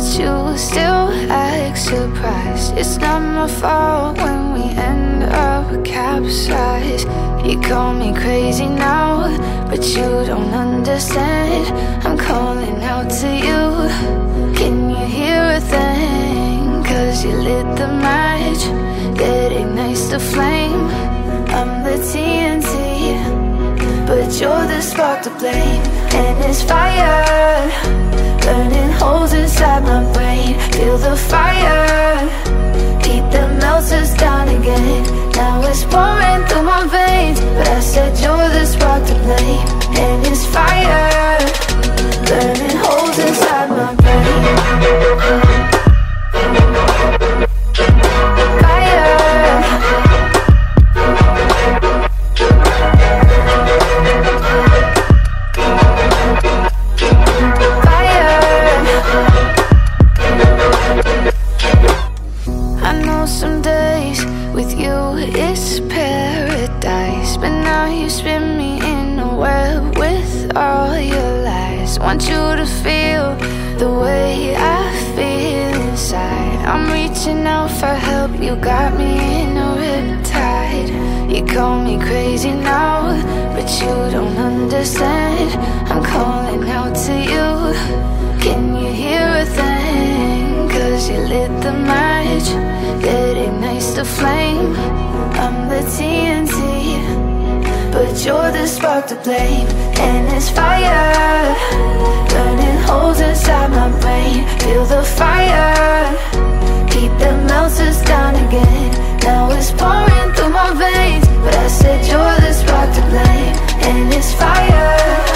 but you still act surprised. It's not my fault when we end up capsized. You call me crazy now, but you don't understand. I'm calling out to you. Can you hear a thing? Cause you lit the match that ignites the flame. I'm the TNT, but you're the spark to blame. And it's fire, said you're the spark to blame. And it's fire, call me crazy now, but you don't understand. I'm calling out to you. Can you hear a thing? Cause you lit the match that ignites the flame. I'm the TNT, but you're the spark to blame. And it's fire, burning holes inside my brain. Feel the fire, heat that melts down again. Now it's pouring through my veins, but I said you're this rock to blame And it's fire.